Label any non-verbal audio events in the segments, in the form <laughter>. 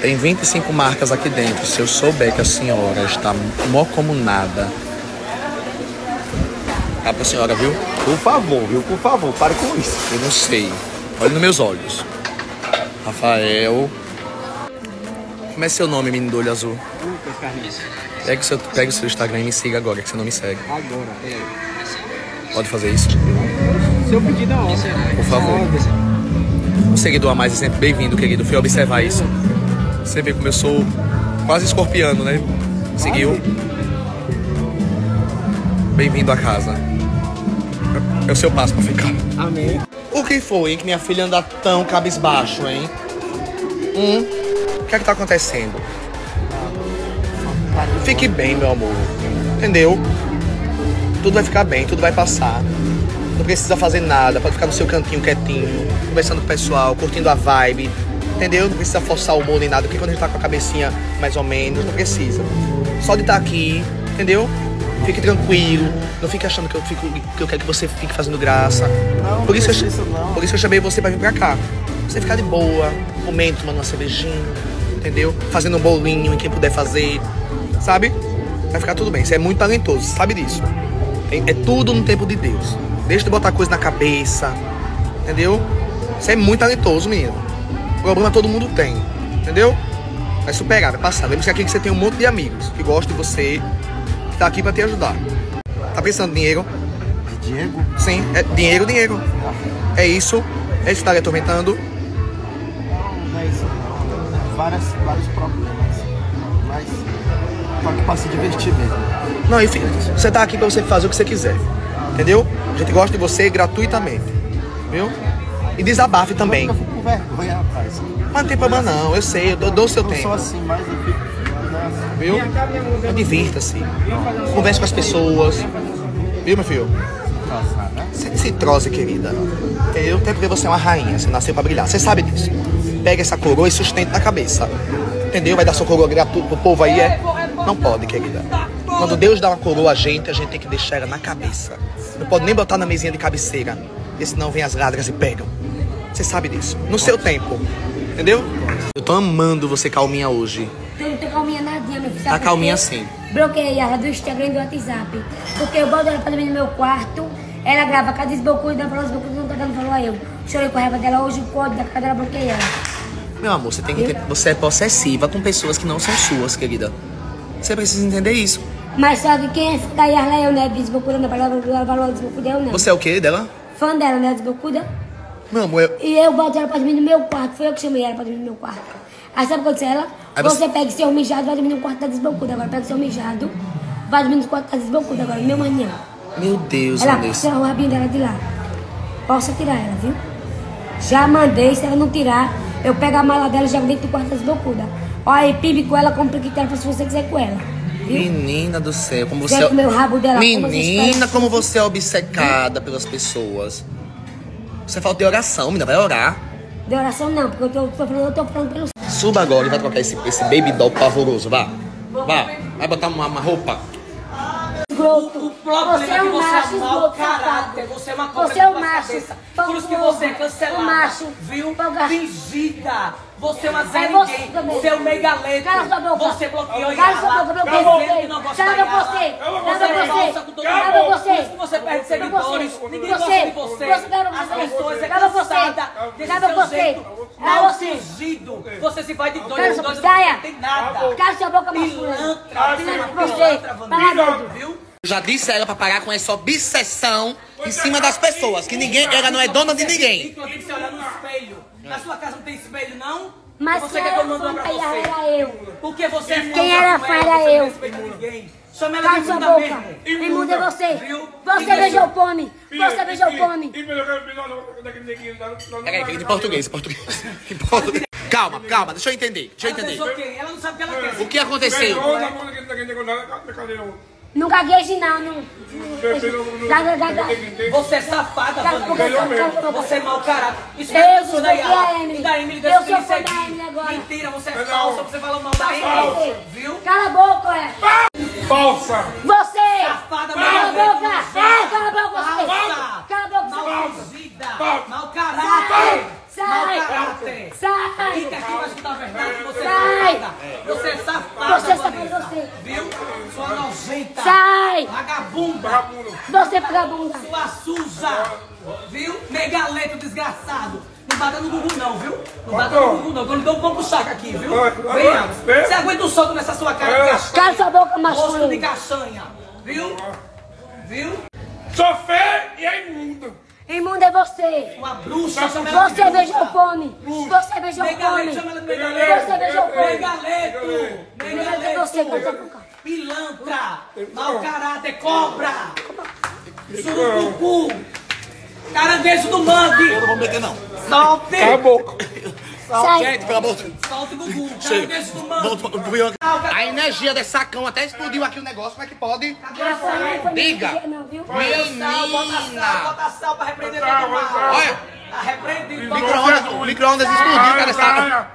Tem 25 marcas aqui dentro. Se eu souber que a senhora está mó como nada. Tá pra senhora, viu? Por favor, viu? Por favor, pare com isso. Eu não sei. Olha nos meus olhos. Rafael. Como é seu nome, menino do olho azul? Lucas Carlinhos. Pega o seu, pega o seu Instagram e me siga agora, que você não me segue. Agora, peraí. Pode fazer isso? Seu pedido é óbvio. Por favor. Um seguidor a mais é sempre bem-vindo, querido. Fui observar isso. Você vê como eu sou quase escorpiano, né? Seguiu. Bem-vindo a casa. É o seu passo pra ficar. Amém. O que foi, hein, que minha filha anda tão cabisbaixo, hein? Hum? O que é que tá acontecendo? Fique bem, meu amor. Entendeu? Tudo vai ficar bem, tudo vai passar. Não precisa fazer nada, pode ficar no seu cantinho quietinho, conversando com o pessoal, curtindo a vibe. Entendeu? Não precisa forçar o humor nem nada, porque quando a gente tá com a cabecinha mais ou menos, não precisa. Só de estar aqui, entendeu? Fique tranquilo, não fique achando que eu, fico, que eu quero que você fique fazendo graça. Não, por, isso eu, precisa não. por isso eu chamei você pra vir pra cá. Você ficar de boa, comendo, tomando uma cervejinha, entendeu? Fazendo um bolinho em quem puder fazer, sabe? Vai ficar tudo bem. Você é muito talentoso, sabe disso. É, é tudo no tempo de Deus. Deixa de botar coisa na cabeça, entendeu? Você é muito talentoso, menino. Problema todo mundo tem, entendeu? Vai superar, vai passar. Lembre-se aqui que você tem um monte de amigos que gostam de você, que tá aqui pra te ajudar. Tá precisando de dinheiro? Diego? Sim, é dinheiro, dinheiro. É isso. É isso que tá lhe atormentando. Não, não é isso não. Várias, vários problemas. Mas tô aqui pra se divertir mesmo. Não, enfim, você tá aqui pra você fazer o que você quiser. Entendeu? A gente gosta de você gratuitamente. Viu? E desabafe também. Eu fico com vergonha, rapaz. Mas não tem problema não, eu sei, eu dou, dou o seu Eu tempo. sou assim, mas eu fico. Nossa. Viu? Divirta-se. Converse com as pessoas. Viu, meu filho? Nossa, né? Se, troze, querida. Eu até porque você é uma rainha, você nasceu pra brilhar. Você sabe disso. Pega essa coroa e sustenta na cabeça. Entendeu? Vai dar sua coroa gratuita pro povo aí, é? Não pode, querida. Quando Deus dá uma coroa a gente, a gente tem que deixar ela na cabeça. Não pode nem botar na mesinha de cabeceira. Porque senão vem as ladras e pegam. Você sabe disso. No seu tempo. Entendeu? Eu tô amando você calminha hoje. Eu não tô calminha nadinha, meu filho. Tá calminha sim. Bloqueei ela do Instagram e do WhatsApp. Porque eu boto ela pra dormir no meu quarto, ela grava cada esbocudo, ela fala esbocudo, não tá dando falou a eu. Chorei com a raiva dela hoje, o código da casa dela bloqueei ela. Meu amor, você tem que ter... Você é possessiva com pessoas que não são suas, querida. Você precisa entender isso. Mas só que quem é fã da Yarla é eu, né? Desbocuda, ela falou desbocuda eu, não. Você é o quê dela? Fã dela, né? Desbocuda. Meu amor, eu... E eu boto ela pra dormir no meu quarto. Foi eu que chamei ela pra dormir no meu quarto. Aí sabe o que aconteceu? Ela, Aí você... você- pega seu mijado, vai dormir no quarto da desbocuda. Agora pega seu mijado, vai dormir no quarto da desbocuda agora, meu manhã. Meu Deus, Ela Andressa. tira o rabinho dela de lá. Posso tirar ela, viu? Já mandei, se ela não tirar, eu pego a mala dela e jogo dentro do quarto das bocudas. Olha aí, pibe com ela, compra o que ela se você quiser com ela. Viu? Menina do céu, como você... Comer o rabo dela? como Menina, espera? como você é obcecada pelas pessoas. Você falta de oração, menina, vai orar. De oração não, porque eu tô, tô falando, eu tô falando pelo Suba agora e vai trocar esse, esse baby doll pavoroso, vá. Vá, vai botar uma, uma roupa. esgoto. O problema Você é é que um você macho é mau esgoto, caráter, você é uma cobra Você é um macho. cabeça. Por isso que você é cancelada. Um macho. Viu? Fingida. Você é uma Zé É você Ninguém. também. Seu megaleto. Você bloqueou Cala sua Yala. boca, bloqueei Dizendo você. que não gosta da você. Você é você. falsa com todo mundo. você. Por isso que você perde seguidores. você. Ninguém Você. gosta de você. As você. pessoas é cansada desse seu você. jeito mal você. fingido. Você se vai de dois, sua dois não tem nada. Cala sua boca. Pilantra. É Pilantra você. pilantra. Viu? Já disse a ela pra parar com essa obsessão em cima das pessoas, que ninguém, ela não é dona de ninguém. Na sua casa não tem espelho, não? Mas Ou você quem quer que era eu mande uma pra você? era eu. Porque você é Quem era fã era você eu. não respeita ninguém. Chama ela Cala de sua boca. mesmo. Imundo é você. Viu? Você beijou o pome. Você beijou o pome. Peraí, em português, português. <laughs> Em português. Calma, calma, deixa eu entender, deixa eu entender. Ela não sabe o que ela quer. O que aconteceu? Não gagueje não. não-. Você é safada, boca. Você é mau caráter. Isso Eu é pessoa da desbloqueei a Yala. Emily. E da Emily Eu deixa sou de me fã da. Emily agora. Mentira, você é falsa. Você fala mal da. Emily. Viu? Cala a boca, é. Falsa! Você. Safada, Cala a boca. Cala a boca, você. Falsa. Cala a boca, você. Maldita. Mau caráter. Sai. Mau caráter. Sai. Sai! Fica aqui pra escutar a verdade você é Sai! safada. Você é safada, Você é safada, Vanessa. você. Viu? Sua nojenta. Sai! Vagabunda. Você, vagabunda! Sua suja. Viu? Megaleto desgraçado. Não bata no Gugu não, viu? Não bata no Gugu não, que eu lhe dou um pouco chaca aqui, viu? Venha. Você aguenta o solto nessa sua cara de É. castanha. Cala sua boca, Rosto de castanha. Viu? Viu? Sou feio e é imundo. Imundo é você! Uma bruxa. chama ela de Você bruxa. beijou o pônei! Você beijou o Megaleto, pônei! chama ela de megaleto. Você beijou o pônei! Megaleto. Megaleto é você, cala sua boca! Pilantra. Mau caráter, cobra. Surucucu. Caranguejo do mangue. Eu não vou meter, não. Solte. Cala a boca. Sai! Gente, pelo amor de Deus. Solte Gugu. Chega. Caranguejo do mangue. A energia desse sacão até explodiu aqui o negócio. Como é que pode? Diga. Menina! bota sal pra repreender. Olha. Repreendido. bota Micro-ondas explodiu, cara.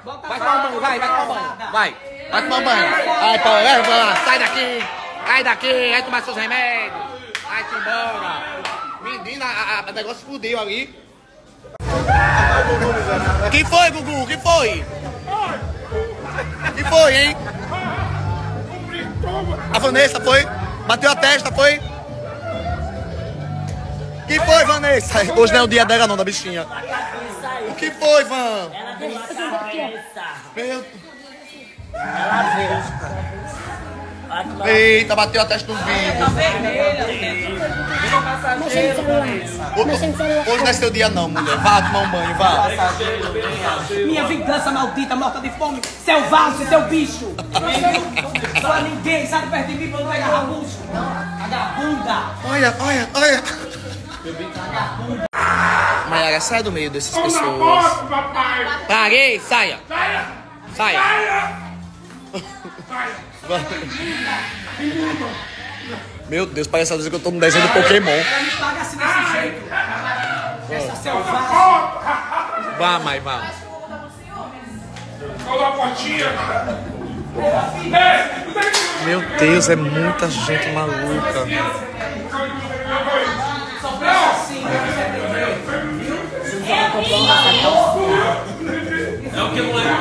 Vai sal, tomar banho, vai, vai sal. Vai, vai tomar banho. Vai, Paulo, leva pra lá. Sai daqui. Sai daqui. Vai tomar seus remédios. Vai-te embora. Menina, a- a- o negócio explodiu ali. Que foi, Gugu? Que foi? Que foi, hein? A Vanessa foi? Bateu a testa, foi? Que foi, Vanessa? Hoje não é o dia dela não, da bichinha. O que foi, Van? Meu... Eita, bateu a testa no vidro. Celular! Hoje não é seu dia não, mulher. Vá tomar um banho, vá. Minha vingança maldita, morta de fome, selvagem, seu bicho! Só ninguém sai perto de mim pra não pegar rabucho! Vagabunda! Olha, olha, olha. Maiara, sai do meio dessas pessoas. Parei, saia. Saia. Saia. Meu Deus, parece às vezes que eu tô no desenho do Pokémon. Paga assim desse jeito. Essa selvagem. Vá, mãe, vá. Meu Deus, é muita gente maluca. Não que não é.